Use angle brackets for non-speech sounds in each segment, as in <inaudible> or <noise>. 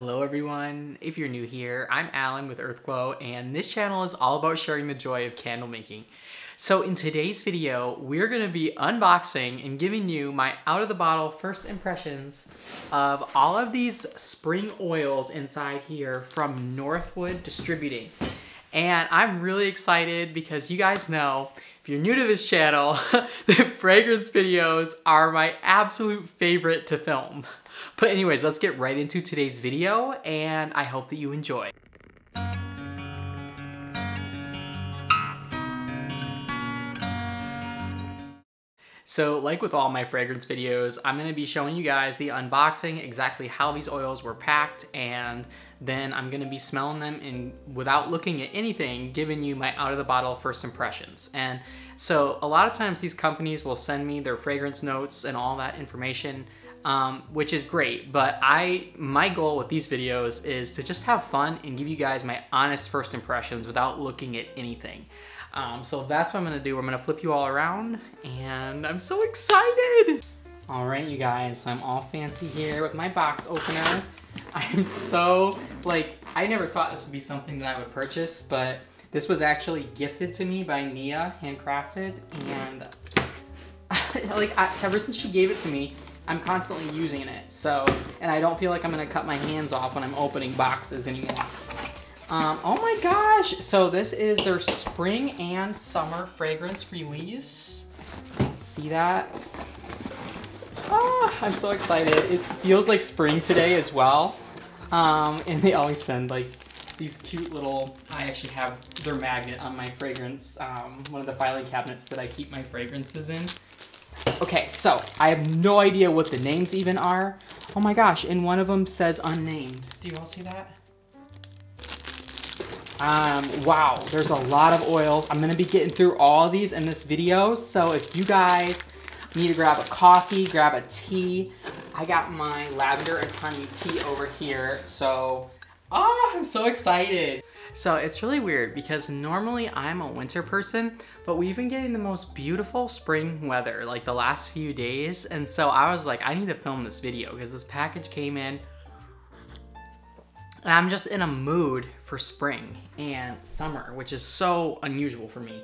Hello everyone, if you're new here, I'm Alan with Earthglow and this channel is all about sharing the joy of candle making. So in today's video, we're gonna be unboxing and giving you my out of the bottle first impressions of all of these spring oils inside here from Northwood Distributing. And I'm really excited because you guys know, if you're new to this channel, <laughs> the fragrance videos are my absolute favorite to film. But anyways, let's get right into today's video and I hope that you enjoy. So like with all my fragrance videos, I'm gonna be showing you guys the unboxing, exactly how these oils were packed, and then I'm gonna be smelling them and without looking at anything, giving you my out of the bottle first impressions. And so a lot of times these companies will send me their fragrance notes and all that information um, which is great. But I, my goal with these videos is to just have fun and give you guys my honest first impressions without looking at anything. Um, so that's what I'm gonna do. I'm gonna flip you all around and I'm so excited. All right, you guys, so I'm all fancy here with my box opener. <laughs> I am so, like, I never thought this would be something that I would purchase, but this was actually gifted to me by Nia, handcrafted, and <laughs> like, I, ever since she gave it to me, I'm constantly using it. So, and I don't feel like I'm gonna cut my hands off when I'm opening boxes anymore. Um, oh my gosh, so this is their spring and summer fragrance release. See that? Oh, I'm so excited. It feels like spring today as well. Um, <laughs> and they always send like these cute little, I actually have their magnet on my fragrance, um, one of the filing cabinets that I keep my fragrances in. Okay, so I have no idea what the names even are. Oh my gosh, and one of them says unnamed. Do you all see that? Um, wow, there's a lot of oils. I'm gonna be getting through all these in this video, so if you guys need to grab a coffee, grab a tea, I got my lavender and honey tea over here, so, oh, I'm so excited. So it's really weird because normally I'm a winter person, but we've been getting the most beautiful spring weather like the last few days. And so I was like, I need to film this video because this package came in and I'm just in a mood for spring and summer, which is so unusual for me.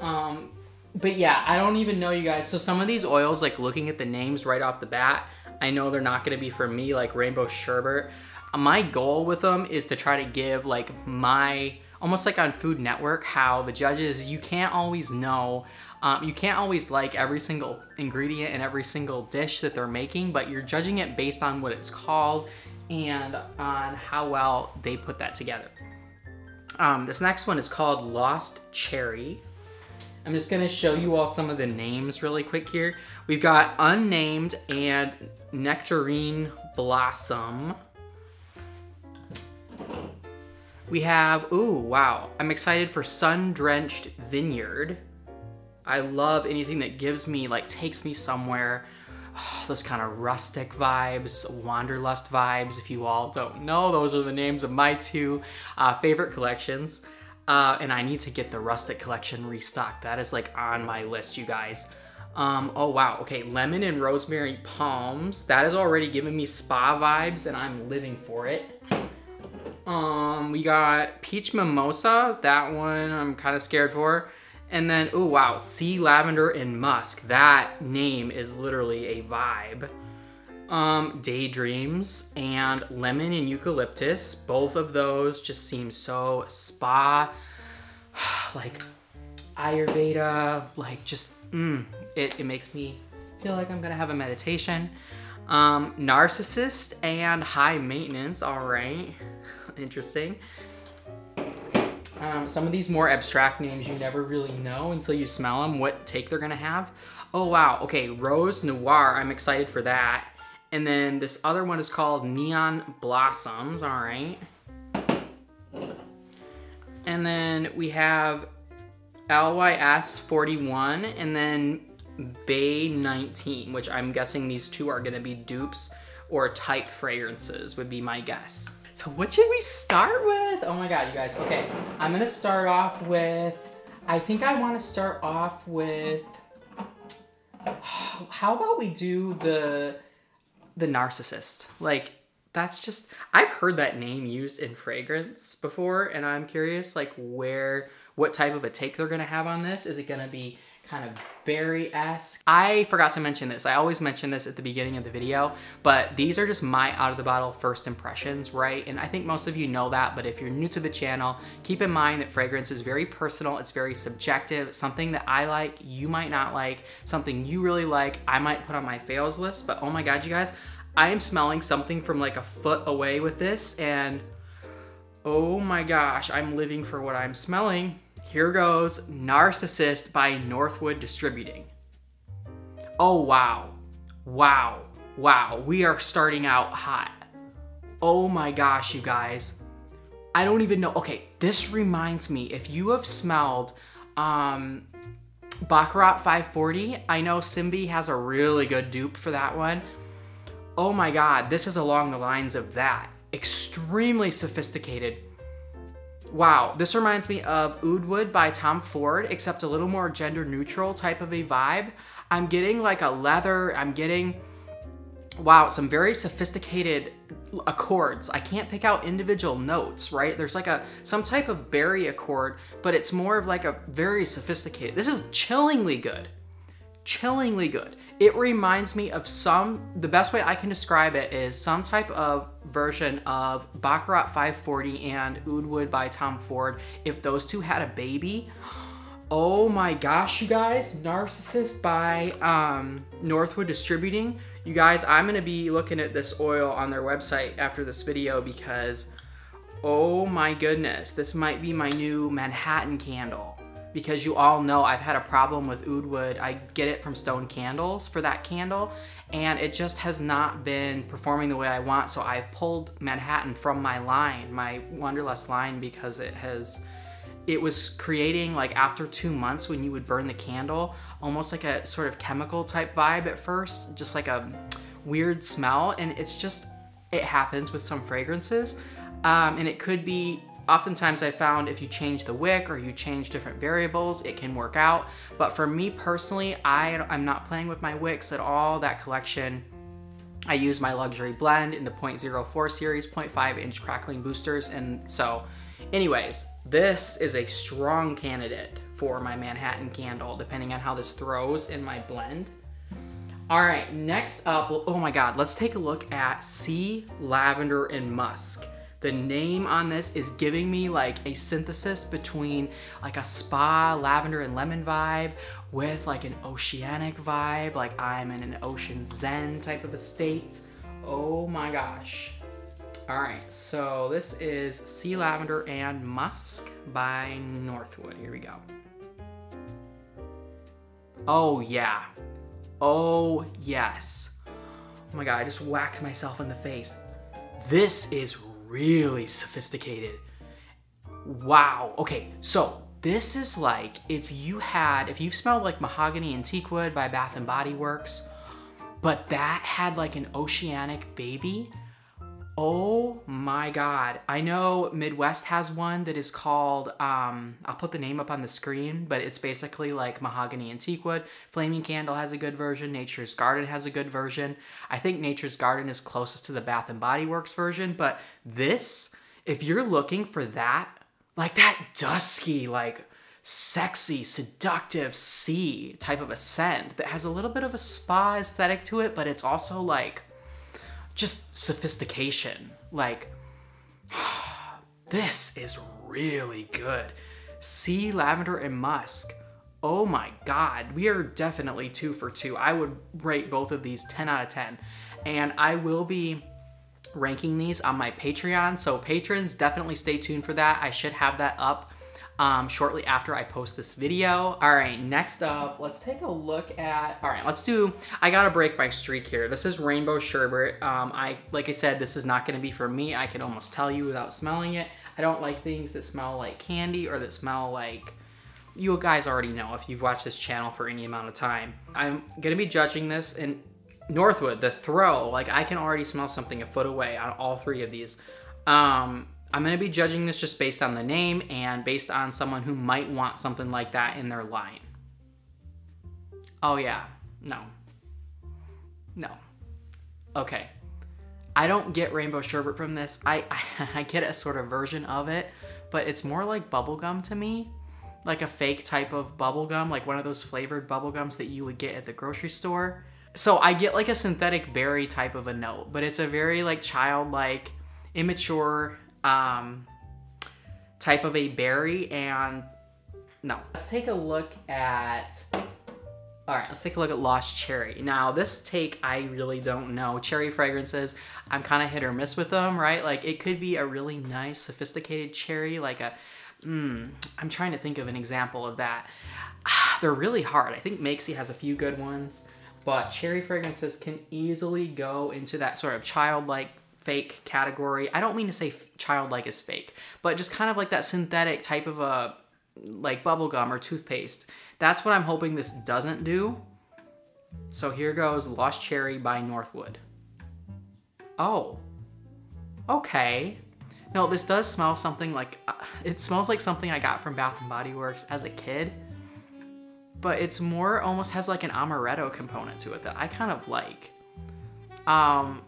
Um, but yeah, I don't even know you guys. So some of these oils, like looking at the names right off the bat, I know they're not gonna be for me, like Rainbow Sherbet my goal with them is to try to give like my almost like on Food Network, how the judges, you can't always know, um, you can't always like every single ingredient and every single dish that they're making, but you're judging it based on what it's called and on how well they put that together. Um, this next one is called Lost Cherry. I'm just gonna show you all some of the names really quick here. We've got Unnamed and Nectarine Blossom. We have, ooh, wow. I'm excited for Sun Drenched Vineyard. I love anything that gives me, like, takes me somewhere. Oh, <sighs> those kind of rustic vibes, wanderlust vibes. If you all don't know, those are the names of my two uh, favorite collections. Uh, and I need to get the rustic collection restocked. That is like on my list, you guys. Um, oh wow, okay, lemon and rosemary palms. That is already giving me spa vibes and I'm living for it. Um, we got Peach Mimosa. That one I'm kind of scared for. And then, oh wow, Sea Lavender and Musk. That name is literally a vibe. Um, Daydreams and Lemon and Eucalyptus. Both of those just seem so spa, <sighs> like Ayurveda, like just, mm, it, it makes me feel like I'm gonna have a meditation. Um, narcissist and high maintenance, all right. <laughs> Interesting. Um, some of these more abstract names you never really know until you smell them, what take they're gonna have. Oh wow, okay, Rose Noir, I'm excited for that. And then this other one is called Neon Blossoms, all right. And then we have LYS 41 and then Bay 19, which I'm guessing these two are gonna be dupes or type fragrances would be my guess. So what should we start with? Oh my God, you guys. Okay, I'm gonna start off with, I think I wanna start off with, <sighs> how about we do the, the narcissist? Like, that's just I've heard that name used in fragrance before, and I'm curious like where what type of a take they're gonna have on this. Is it gonna be kind of berry-esque. I forgot to mention this. I always mention this at the beginning of the video, but these are just my out of the bottle first impressions, right? And I think most of you know that, but if you're new to the channel, keep in mind that fragrance is very personal. It's very subjective. Something that I like, you might not like. Something you really like, I might put on my fails list, but oh my God, you guys, I am smelling something from like a foot away with this and oh my gosh, I'm living for what I'm smelling. Here goes Narcissist by Northwood Distributing. Oh, wow. Wow. Wow. We are starting out hot. Oh my gosh, you guys. I don't even know. Okay, this reminds me if you have smelled um, Baccarat 540, I know Simbi has a really good dupe for that one. Oh my god, this is along the lines of that. Extremely sophisticated Wow, this reminds me of Oud Wood by Tom Ford, except a little more gender neutral type of a vibe. I'm getting like a leather, I'm getting, wow, some very sophisticated accords. I can't pick out individual notes, right? There's like a, some type of berry accord, but it's more of like a very sophisticated, this is chillingly good chillingly good. It reminds me of some, the best way I can describe it is some type of version of Baccarat 540 and Oud Wood by Tom Ford. If those two had a baby, oh my gosh, you guys, Narcissist by um, Northwood Distributing. You guys, I'm gonna be looking at this oil on their website after this video because, oh my goodness, this might be my new Manhattan candle because you all know I've had a problem with oud wood. I get it from Stone Candles for that candle and it just has not been performing the way I want. So I've pulled Manhattan from my line, my Wanderlust line because it has, it was creating like after two months when you would burn the candle, almost like a sort of chemical type vibe at first, just like a weird smell. And it's just, it happens with some fragrances. Um, and it could be Oftentimes I found if you change the wick or you change different variables, it can work out. But for me personally, I, I'm not playing with my wicks at all. That collection, I use my luxury blend in the 0.04 series, 0.5 inch crackling boosters. And so anyways, this is a strong candidate for my Manhattan candle, depending on how this throws in my blend. All right, next up, oh my God, let's take a look at Sea Lavender and Musk. The name on this is giving me like a synthesis between like a spa, lavender and lemon vibe with like an oceanic vibe, like I'm in an ocean zen type of a state. Oh my gosh. All right, so this is Sea Lavender and Musk by Northwood. Here we go. Oh yeah. Oh yes. Oh my god, I just whacked myself in the face. This is really sophisticated. Wow. Okay, so this is like if you had, if you've smelled like mahogany and teak wood by Bath and Body Works, but that had like an oceanic baby, Oh my God. I know Midwest has one that is called, um, I'll put the name up on the screen, but it's basically like mahogany and teakwood. Flaming Candle has a good version. Nature's Garden has a good version. I think Nature's Garden is closest to the Bath and Body Works version, but this, if you're looking for that, like that dusky, like sexy, seductive sea type of a scent that has a little bit of a spa aesthetic to it, but it's also like, just sophistication. Like, <sighs> this is really good. Sea lavender and musk. Oh my god, we are definitely two for two. I would rate both of these 10 out of 10. And I will be ranking these on my Patreon, so patrons definitely stay tuned for that. I should have that up um, shortly after I post this video. All right, next up, let's take a look at, all right, let's do, I gotta break my streak here. This is Rainbow Sherbet. Um, I, like I said, this is not gonna be for me. I can almost tell you without smelling it. I don't like things that smell like candy or that smell like, you guys already know if you've watched this channel for any amount of time. I'm gonna be judging this and Northwood, the throw, like I can already smell something a foot away on all three of these. Um, I'm to be judging this just based on the name and based on someone who might want something like that in their line. Oh yeah, no. No. Okay. I don't get rainbow sherbet from this. I, I, <laughs> I get a sort of version of it, but it's more like bubblegum to me. Like a fake type of bubblegum, like one of those flavored bubblegums that you would get at the grocery store. So I get like a synthetic berry type of a note, but it's a very like childlike, immature um, type of a berry and no. Let's take a look at all right, let's take a look at Lost Cherry. Now, this take, I really don't know. Cherry fragrances, I'm kind of hit or miss with them, right? Like, it could be a really nice, sophisticated cherry, like a, mm, I'm trying to think of an example of that. <sighs> They're really hard. I think Makesy has a few good ones, but cherry fragrances can easily go into that sort of childlike fake category. I don't mean to say childlike is fake, but just kind of like that synthetic type of a like bubblegum or toothpaste. That's what I'm hoping this doesn't do. So here goes Lost Cherry by Northwood. Oh, okay. No, this does smell something like, uh, it smells like something I got from Bath & Body Works as a kid. But it's more, almost has like an amaretto component to it that I kind of like. Um,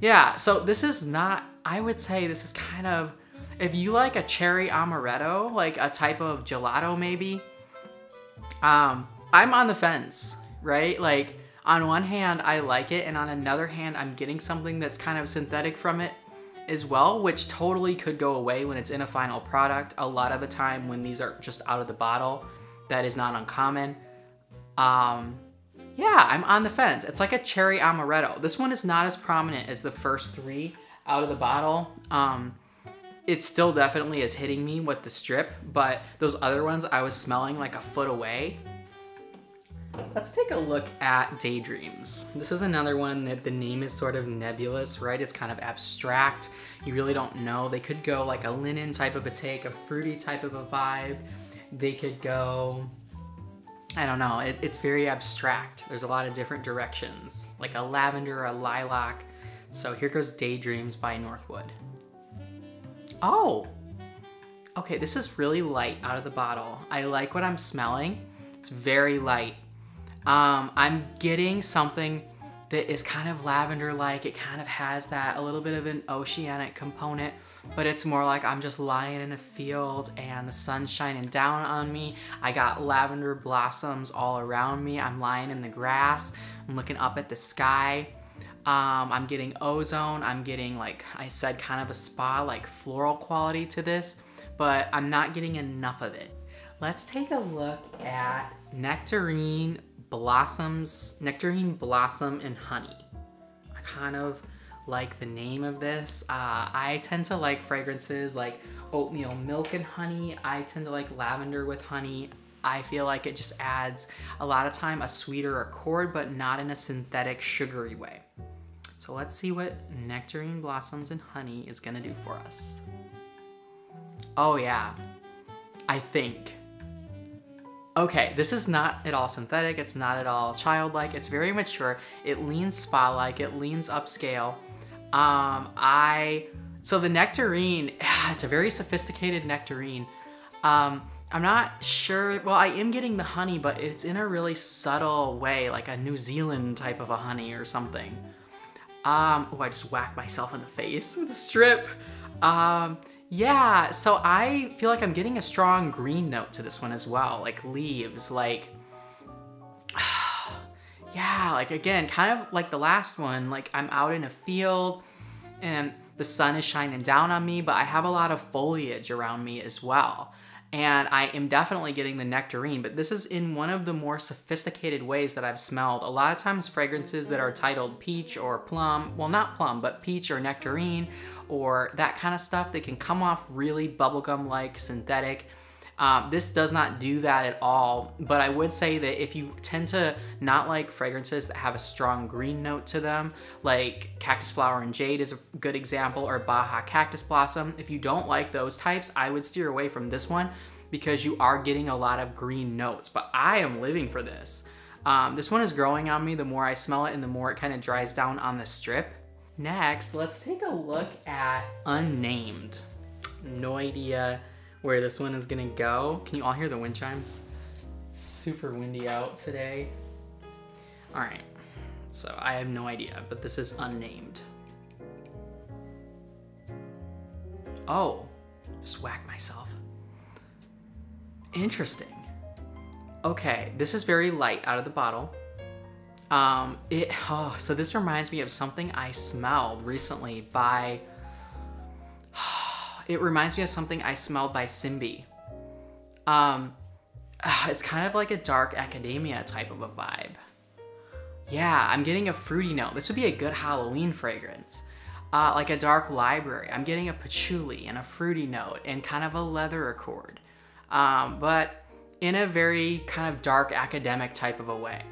yeah, so this is not, I would say this is kind of, if you like a cherry amaretto, like a type of gelato maybe, um, I'm on the fence, right? Like on one hand, I like it, and on another hand, I'm getting something that's kind of synthetic from it as well, which totally could go away when it's in a final product. A lot of the time when these are just out of the bottle, that is not uncommon. Um, yeah, I'm on the fence. It's like a cherry amaretto. This one is not as prominent as the first three out of the bottle. Um, it still definitely is hitting me with the strip, but those other ones I was smelling like a foot away. Let's take a look at Daydreams. This is another one that the name is sort of nebulous, right? It's kind of abstract. You really don't know. They could go like a linen type of a take, a fruity type of a vibe. They could go, I don't know, it, it's very abstract. There's a lot of different directions, like a lavender, a lilac. So here goes Daydreams by Northwood. Oh, okay, this is really light out of the bottle. I like what I'm smelling. It's very light. Um, I'm getting something that is kind of lavender-like. It kind of has that, a little bit of an oceanic component, but it's more like I'm just lying in a field and the sun's shining down on me. I got lavender blossoms all around me. I'm lying in the grass. I'm looking up at the sky. Um, I'm getting ozone. I'm getting, like I said, kind of a spa, like floral quality to this, but I'm not getting enough of it. Let's take a look at Nectarine Blossoms, Nectarine Blossom and Honey. I kind of like the name of this. Uh, I tend to like fragrances like oatmeal milk and honey. I tend to like lavender with honey. I feel like it just adds a lot of time a sweeter accord, but not in a synthetic sugary way. So let's see what Nectarine Blossoms and Honey is gonna do for us. Oh yeah, I think. Okay, this is not at all synthetic, it's not at all childlike, it's very mature, it leans spa-like, it leans upscale. Um, I, so the nectarine, <sighs> it's a very sophisticated nectarine. Um, I'm not sure, well, I am getting the honey, but it's in a really subtle way, like a New Zealand type of a honey or something. Um, oh, I just whacked myself in the face with a strip. Um, yeah, so I feel like I'm getting a strong green note to this one as well, like leaves, like, <sighs> yeah, like again, kind of like the last one, like I'm out in a field and the sun is shining down on me, but I have a lot of foliage around me as well and I am definitely getting the nectarine, but this is in one of the more sophisticated ways that I've smelled. A lot of times fragrances that are titled peach or plum, well not plum, but peach or nectarine or that kind of stuff, they can come off really bubblegum-like, synthetic. Um, this does not do that at all, but I would say that if you tend to not like fragrances that have a strong green note to them, like Cactus Flower and Jade is a good example, or Baja Cactus Blossom, if you don't like those types, I would steer away from this one because you are getting a lot of green notes, but I am living for this. Um, this one is growing on me the more I smell it and the more it kind of dries down on the strip. Next, let's take a look at Unnamed. No idea where this one is gonna go. Can you all hear the wind chimes? It's super windy out today. All right, so I have no idea, but this is unnamed. Oh, just whack myself. Interesting. Okay, this is very light out of the bottle. Um, it, oh, so this reminds me of something I smelled recently by it reminds me of something I smelled by Simbi. Um, <sighs> it's kind of like a dark academia type of a vibe. Yeah, I'm getting a fruity note. This would be a good Halloween fragrance. Uh, like a dark library. I'm getting a patchouli and a fruity note and kind of a leather accord. Um, but in a very kind of dark academic type of a way.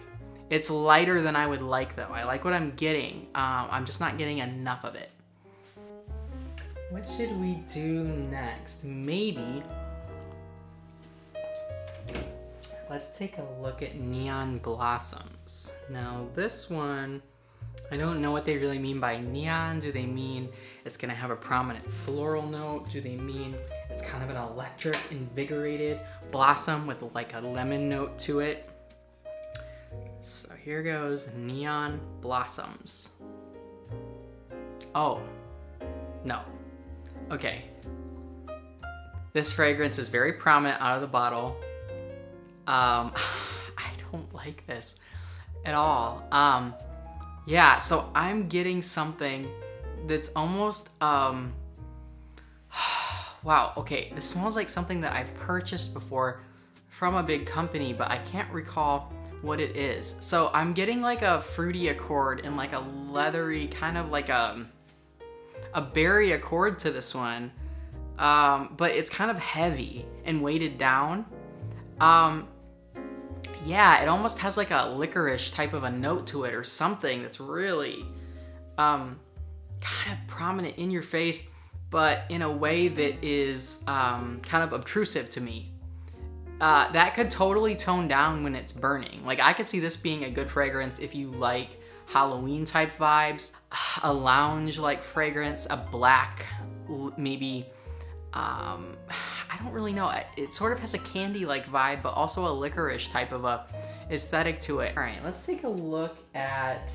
It's lighter than I would like though. I like what I'm getting. Um, I'm just not getting enough of it. What should we do next? Maybe let's take a look at Neon Blossoms. Now this one, I don't know what they really mean by neon. Do they mean it's gonna have a prominent floral note? Do they mean it's kind of an electric, invigorated blossom with like a lemon note to it? So here goes Neon Blossoms. Oh, no. Okay. This fragrance is very prominent out of the bottle. Um, <sighs> I don't like this at all. Um, yeah, so I'm getting something that's almost, um, <sighs> wow, okay, this smells like something that I've purchased before from a big company, but I can't recall what it is. So I'm getting like a fruity accord and like a leathery kind of like a, a berry accord to this one. Um, but it's kind of heavy and weighted down. Um, yeah, it almost has like a licorice type of a note to it or something that's really um, kind of prominent in your face, but in a way that is um, kind of obtrusive to me uh, that could totally tone down when it's burning. Like I could see this being a good fragrance if you like Halloween type vibes, a lounge like fragrance, a black, maybe, um, I don't really know. It sort of has a candy like vibe, but also a licorice type of a aesthetic to it. All right, let's take a look at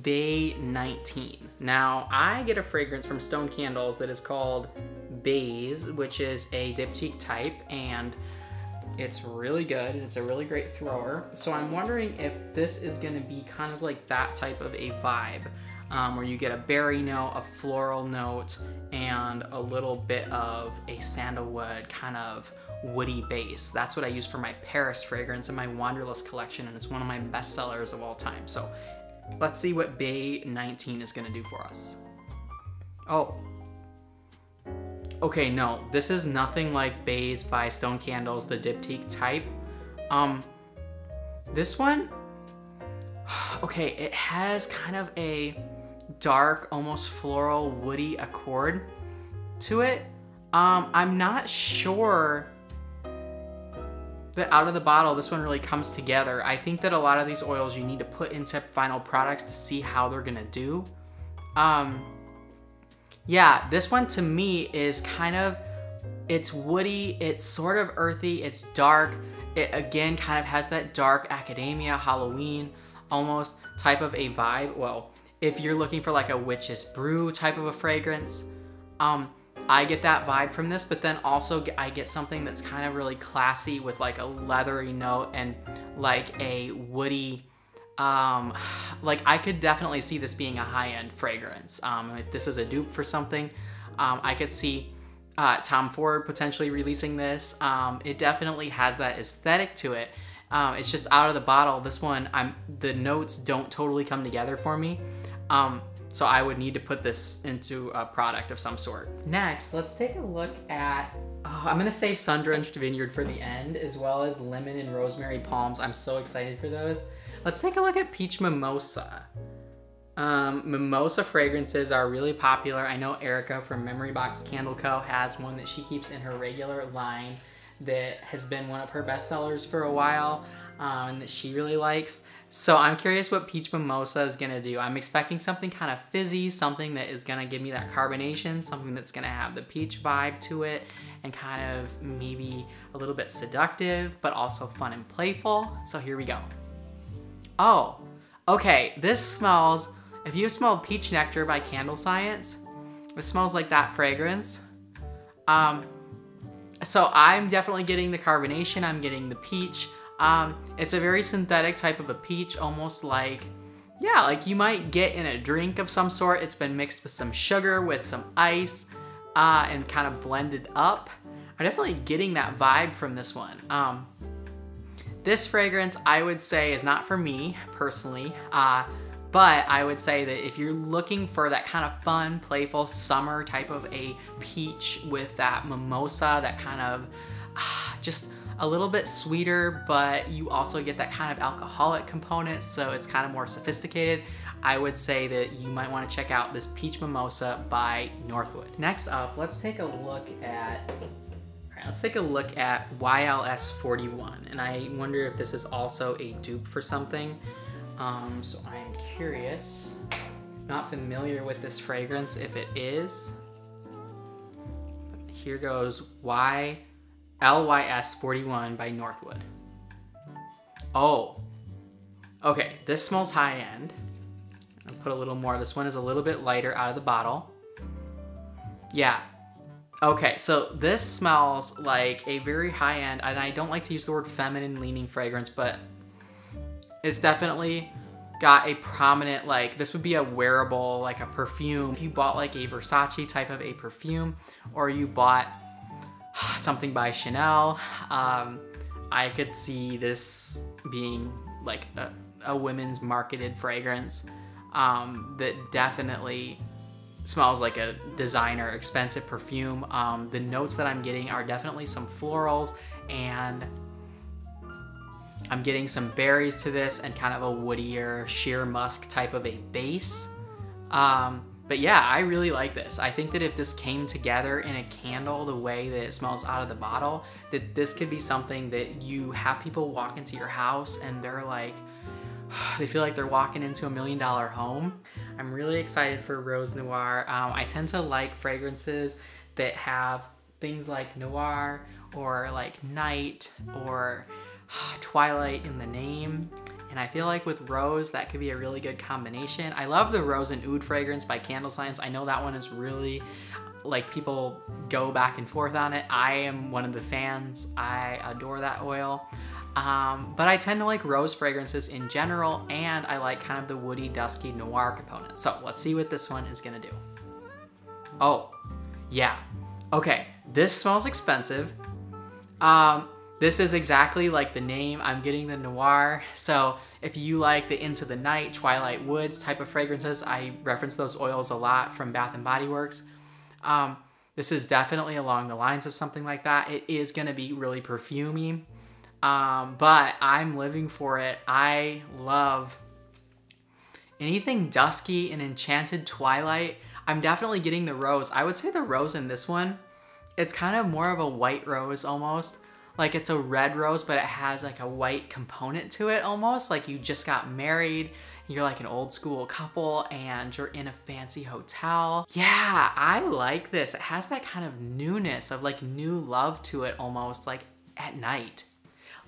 Bay 19. Now, I get a fragrance from Stone Candles that is called Bays, which is a diptyque type, and it's really good and it's a really great thrower. So I'm wondering if this is gonna be kind of like that type of a vibe. Um, where you get a berry note, a floral note, and a little bit of a sandalwood kind of woody base. That's what I use for my Paris fragrance in my Wanderlust collection, and it's one of my best sellers of all time. So let's see what Bay 19 is gonna do for us. Oh, Okay, no, this is nothing like Bays by Stone Candles, the diptyque type. Um, this one, <sighs> okay, it has kind of a dark, almost floral, woody accord to it. Um, I'm not sure that out of the bottle, this one really comes together. I think that a lot of these oils you need to put into final products to see how they're gonna do. Um, yeah, this one to me is kind of, it's woody, it's sort of earthy, it's dark. It again kind of has that dark academia, Halloween almost type of a vibe. Well, if you're looking for like a witch's brew type of a fragrance, um, I get that vibe from this, but then also I get something that's kind of really classy with like a leathery note and like a woody, um, like I could definitely see this being a high-end fragrance. Um, if this is a dupe for something, um, I could see uh, Tom Ford potentially releasing this. Um, it definitely has that aesthetic to it. Um, it's just out of the bottle. This one, I'm the notes don't totally come together for me. Um, so I would need to put this into a product of some sort. Next, let's take a look at, oh, I'm gonna save Sun Drenched Vineyard for the end, as well as Lemon and Rosemary Palms. I'm so excited for those. Let's take a look at Peach Mimosa. Um, mimosa fragrances are really popular. I know Erica from Memory Box Candle Co. has one that she keeps in her regular line that has been one of her best sellers for a while um, and that she really likes. So I'm curious what Peach Mimosa is gonna do. I'm expecting something kind of fizzy, something that is gonna give me that carbonation, something that's gonna have the peach vibe to it and kind of maybe a little bit seductive, but also fun and playful. So here we go. Oh, okay, this smells, if you've smelled Peach Nectar by Candle Science, It smells like that fragrance. Um, so I'm definitely getting the carbonation. I'm getting the peach. Um, it's a very synthetic type of a peach, almost like, yeah, like you might get in a drink of some sort. It's been mixed with some sugar, with some ice, uh, and kind of blended up. I'm definitely getting that vibe from this one. Um, this fragrance, I would say, is not for me personally. Uh, but I would say that if you're looking for that kind of fun, playful summer type of a peach with that mimosa, that kind of uh, just a little bit sweeter, but you also get that kind of alcoholic component, so it's kind of more sophisticated. I would say that you might want to check out this Peach Mimosa by Northwood. Next up, let's take a look at let's take a look at YLS41, and I wonder if this is also a dupe for something. Um, so I'm curious, not familiar with this fragrance if it is. Here goes Y LYS41 by Northwood. Oh, okay, this smells high end. I'll put a little more. This one is a little bit lighter out of the bottle. Yeah. Okay, so this smells like a very high end, and I don't like to use the word feminine leaning fragrance, but it's definitely got a prominent, like, this would be a wearable, like a perfume. If you bought like a Versace type of a perfume, or you bought <sighs> something by Chanel, um, I could see this being like a, a women's marketed fragrance um, that definitely smells like a designer expensive perfume. Um, the notes that I'm getting are definitely some florals and I'm getting some berries to this and kind of a woodier sheer musk type of a base. Um, but yeah, I really like this. I think that if this came together in a candle the way that it smells out of the bottle, that this could be something that you have people walk into your house and they're like, <sighs> they feel like they're walking into a million dollar home. I'm really excited for Rose Noir. Um, I tend to like fragrances that have things like noir or like night or <sighs> twilight in the name. And I feel like with Rose, that could be a really good combination. I love the Rose and Oud fragrance by Candle Science. I know that one is really, like people go back and forth on it. I am one of the fans. I adore that oil. Um, but I tend to like rose fragrances in general, and I like kind of the woody, dusky noir component. So let's see what this one is gonna do. Oh, yeah. Okay, this smells expensive. Um, this is exactly like the name. I'm getting the noir. So if you like the Into the Night, Twilight Woods type of fragrances, I reference those oils a lot from Bath & Body Works. Um, this is definitely along the lines of something like that. It is gonna be really perfumey, um, but I'm living for it. I love anything dusky and enchanted twilight. I'm definitely getting the rose. I would say the rose in this one, it's kind of more of a white rose almost like it's a red rose, but it has like a white component to it almost. Like you just got married, you're like an old school couple and you're in a fancy hotel. Yeah, I like this. It has that kind of newness of like new love to it almost like at night.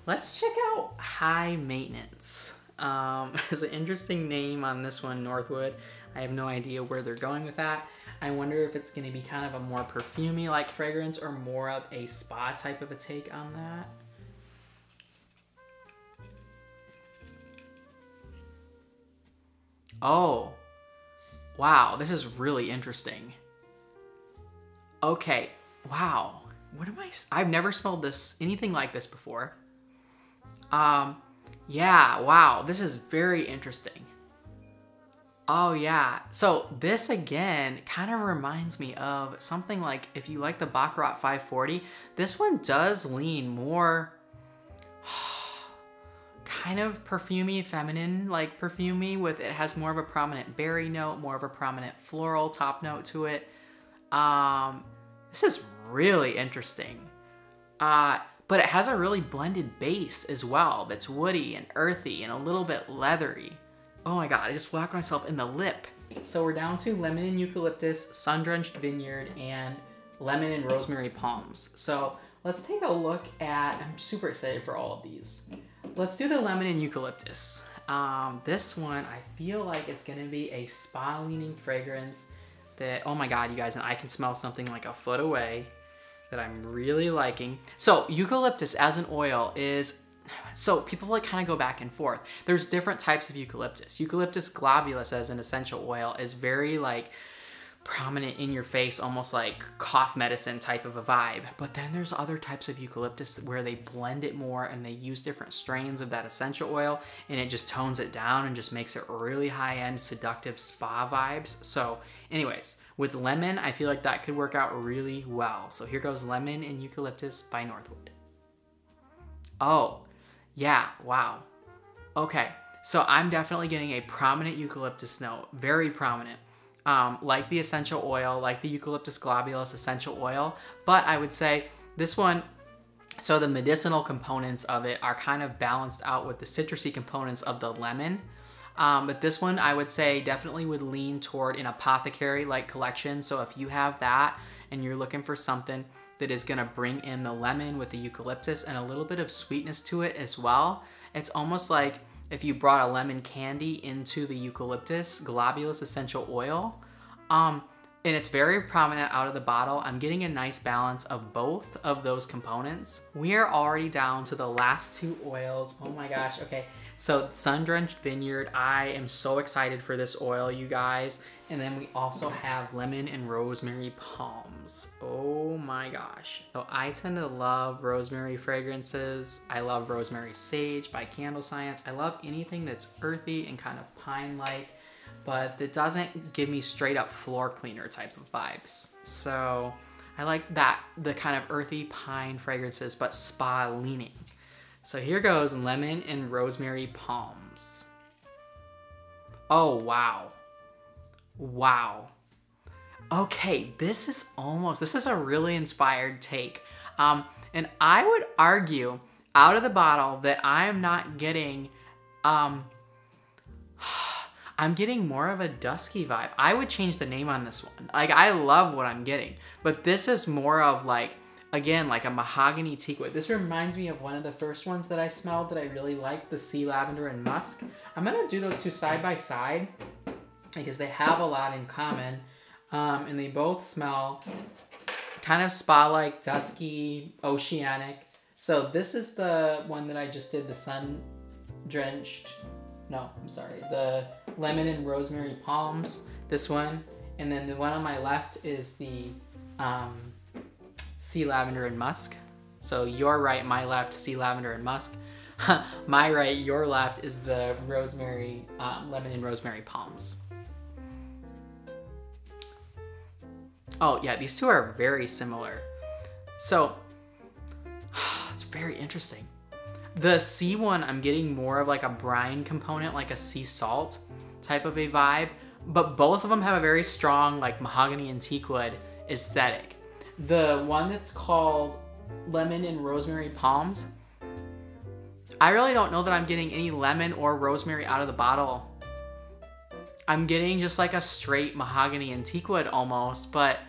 Let's check out High Maintenance. Um, <laughs> it's an interesting name on this one, Northwood. I have no idea where they're going with that. I wonder if it's gonna be kind of a more perfumey like fragrance or more of a spa type of a take on that. Oh, wow, this is really interesting. Okay, wow, what am I, I've never smelled this, anything like this before. Um, yeah, wow, this is very interesting. Oh yeah. So this again kind of reminds me of something like if you like the Baccarat 540, this one does lean more <sighs> kind of perfumey, feminine like perfumey with it has more of a prominent berry note, more of a prominent floral top note to it. Um, this is really interesting. Uh, but it has a really blended base as well that's woody and earthy and a little bit leathery. Oh my god, I just whacked myself in the lip. So we're down to lemon and eucalyptus, sun-drenched vineyard, and lemon and rosemary palms. So let's take a look at, I'm super excited for all of these. Let's do the lemon and eucalyptus. Um, this one, I feel like it's gonna be a spa leaning fragrance that, oh my God, you guys, and I can smell something like a foot away that I'm really liking. So eucalyptus as an oil is so people like kind of go back and forth. There's different types of eucalyptus. Eucalyptus globulus as an essential oil is very like prominent in your face, almost like cough medicine type of a vibe. But then there's other types of eucalyptus where they blend it more and they use different strains of that essential oil and it just tones it down and just makes it really high end, seductive spa vibes. So, anyways, with lemon, I feel like that could work out really well. So, here goes Lemon and Eucalyptus by Northwood. Oh, yeah, wow. Okay, so I'm definitely getting a prominent eucalyptus note, very prominent um, like the essential oil, like the eucalyptus globulus essential oil. But I would say this one, so the medicinal components of it are kind of balanced out with the citrusy components of the lemon. Um, but this one I would say definitely would lean toward an apothecary like collection. So if you have that and you're looking for something that is gonna bring in the lemon with the eucalyptus and a little bit of sweetness to it as well, it's almost like if you brought a lemon candy into the eucalyptus globulus essential oil. Um, and it's very prominent out of the bottle. I'm getting a nice balance of both of those components. We are already down to the last two oils. Oh my gosh, okay. So Sun Drenched Vineyard, I am so excited for this oil, you guys. And then we also have lemon and rosemary palms. Oh my gosh. So I tend to love rosemary fragrances. I love rosemary sage by Candle Science. I love anything that's earthy and kind of pine-like, but it doesn't give me straight up floor cleaner type of vibes. So I like that, the kind of earthy pine fragrances, but spa leaning. So here goes lemon and rosemary palms. Oh, wow. Wow. Okay, this is almost, this is a really inspired take. Um, and I would argue out of the bottle that I am not getting, um, <sighs> I'm getting more of a dusky vibe. I would change the name on this one. Like, I love what I'm getting, but this is more of like, again, like a mahogany teakwood. This reminds me of one of the first ones that I smelled that I really liked, the sea lavender and musk. I'm gonna do those two side by side because they have a lot in common. Um, and they both smell kind of spa-like, dusky, oceanic. So this is the one that I just did, the sun-drenched, no, I'm sorry, the lemon and rosemary palms, this one. And then the one on my left is the um, sea lavender and musk. So your right, my left, sea lavender and musk. <laughs> my right, your left is the rosemary, um, lemon and rosemary palms. Oh yeah, these two are very similar. So, <sighs> it's very interesting. The sea one, I'm getting more of like a brine component, like a sea salt type of a vibe, but both of them have a very strong like mahogany and teakwood aesthetic. The one that's called lemon and rosemary palms, I really don't know that I'm getting any lemon or rosemary out of the bottle I'm getting just like a straight mahogany and teakwood almost, but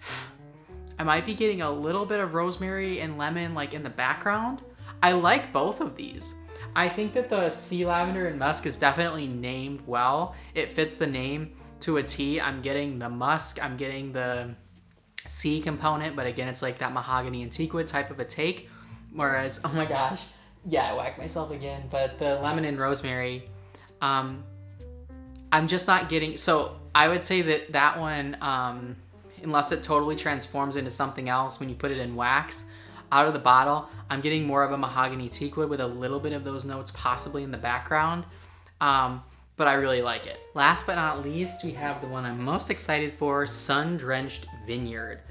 <sighs> I might be getting a little bit of rosemary and lemon like in the background. I like both of these. I think that the sea lavender and musk is definitely named well. It fits the name to a T. I'm getting the musk, I'm getting the sea component, but again, it's like that mahogany and teakwood type of a take. Whereas, <laughs> oh my gosh, yeah, I whacked myself again, but the lemon and rosemary, um, I'm just not getting, so I would say that that one, um, unless it totally transforms into something else when you put it in wax, out of the bottle, I'm getting more of a mahogany teakwood with a little bit of those notes possibly in the background. Um, but I really like it. Last but not least, we have the one I'm most excited for, Sun Drenched Vineyard.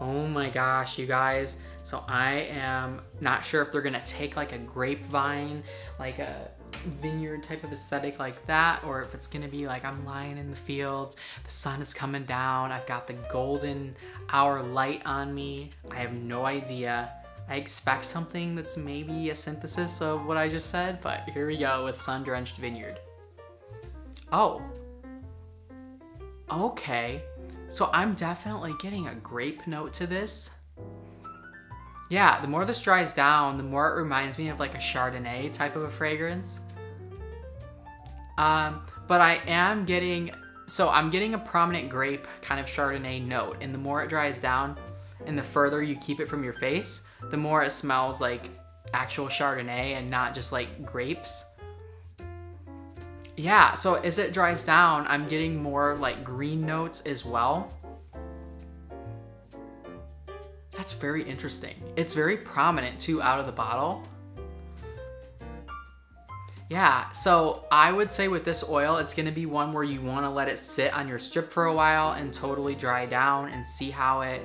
Oh my gosh, you guys. So I am not sure if they're gonna take like a grapevine, like a vineyard type of aesthetic like that, or if it's gonna be like I'm lying in the fields, the sun is coming down, I've got the golden hour light on me. I have no idea. I expect something that's maybe a synthesis of what I just said, but here we go with Sun Drenched Vineyard. Oh. Okay. So I'm definitely getting a grape note to this. Yeah, the more this dries down, the more it reminds me of like a Chardonnay type of a fragrance. Um, but I am getting So I'm getting a prominent grape kind of Chardonnay note and the more it dries down and the further you keep it from your face, the more it smells like actual Chardonnay and not just like grapes. Yeah, so as it dries down, I'm getting more like green notes as well. That's very interesting. It's very prominent too out of the bottle. Yeah, so I would say with this oil, it's gonna be one where you wanna let it sit on your strip for a while and totally dry down and see how it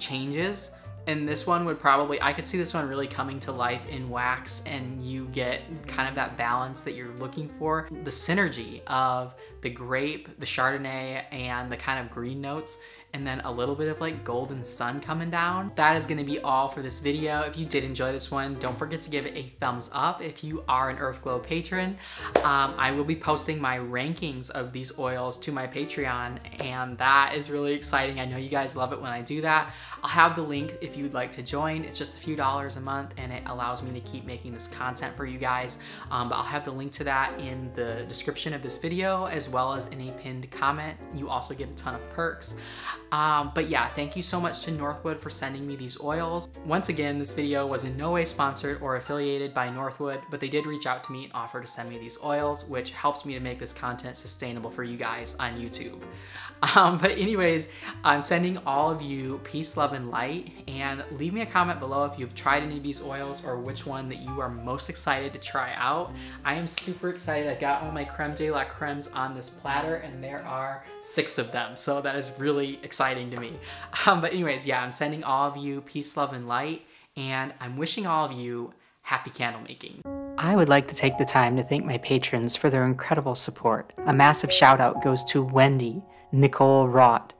changes. And this one would probably, I could see this one really coming to life in wax and you get kind of that balance that you're looking for. The synergy of the grape, the Chardonnay, and the kind of green notes and then a little bit of like golden sun coming down. That is gonna be all for this video. If you did enjoy this one, don't forget to give it a thumbs up. If you are an Earthglow patron, um, I will be posting my rankings of these oils to my Patreon and that is really exciting. I know you guys love it when I do that. I'll have the link if you'd like to join. It's just a few dollars a month and it allows me to keep making this content for you guys. Um, but I'll have the link to that in the description of this video as well as in a pinned comment. You also get a ton of perks. Um, but yeah, thank you so much to Northwood for sending me these oils. Once again, this video was in no way sponsored or affiliated by Northwood, but they did reach out to me and offer to send me these oils, which helps me to make this content sustainable for you guys on YouTube. Um, but anyways, I'm sending all of you peace, love, and light, and leave me a comment below if you've tried any of these oils or which one that you are most excited to try out. I am super excited. I've got all my creme de la cremes on this platter, and there are six of them, so that is really exciting exciting to me. <laughs> Um, but anyways, yeah, I'm sending all of you peace, love, and light, and I'm wishing all of you happy candle making. I would like to take the time to thank my patrons for their incredible support. A massive shout out goes to Wendy, Nicole Rott,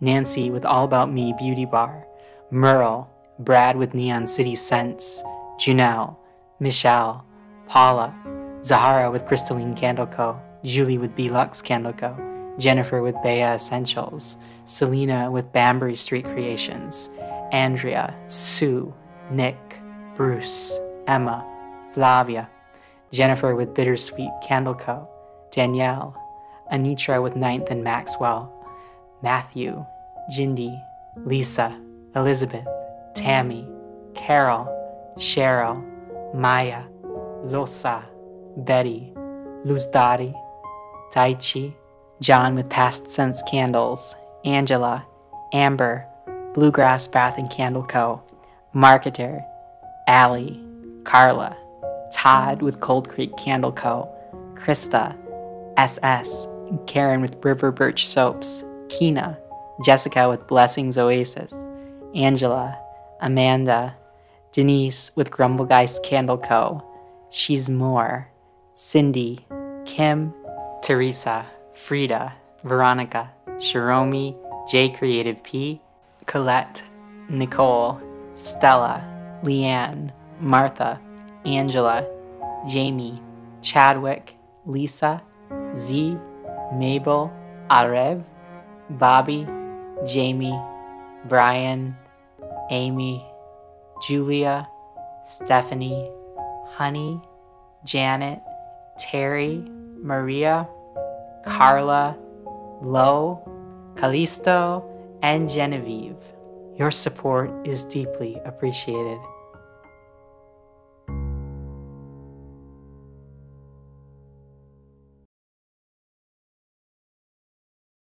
Nancy with All About Me Beauty Bar, Merle, Brad with Neon City Scents, Junelle, Michelle, Paula, Zahara with Crystalline Candle Co., Julie with B-Lux Candle Co., Jennifer with Bea Essentials, Selena with Banbury Street Creations, Andrea, Sue, Nick, Bruce, Emma, Flavia, Jennifer with Bittersweet Candle Co., Danielle, Anitra with Ninth and Maxwell, Matthew, Jindy, Lisa, Elizabeth, Tammy, Carol, Cheryl, Maya, Losa, Betty, Luz Dari, Taichi, John with Past Sense Candles, Angela, Amber, Bluegrass Bath and Candle Co., Marketer, Allie, Carla, Todd with Cold Creek Candle Co., Krista, SS, Karen with River Birch Soaps, Kina, Jessica with Blessings Oasis, Angela, Amanda, Denise with Grumblegeist Candle Co., She's More, Cindy, Kim, Teresa, Frida, Veronica, Shiromi, J Creative P, Colette, Nicole, Stella, Leanne, Martha, Angela, Jamie, Chadwick, Lisa, Z, Mabel, Arev, Bobby, Jamie, Brian, Amy, Julia, Stephanie, Honey, Janet, Terry, Maria, Carla, Lo, Callisto, and Genevieve. Your support is deeply appreciated.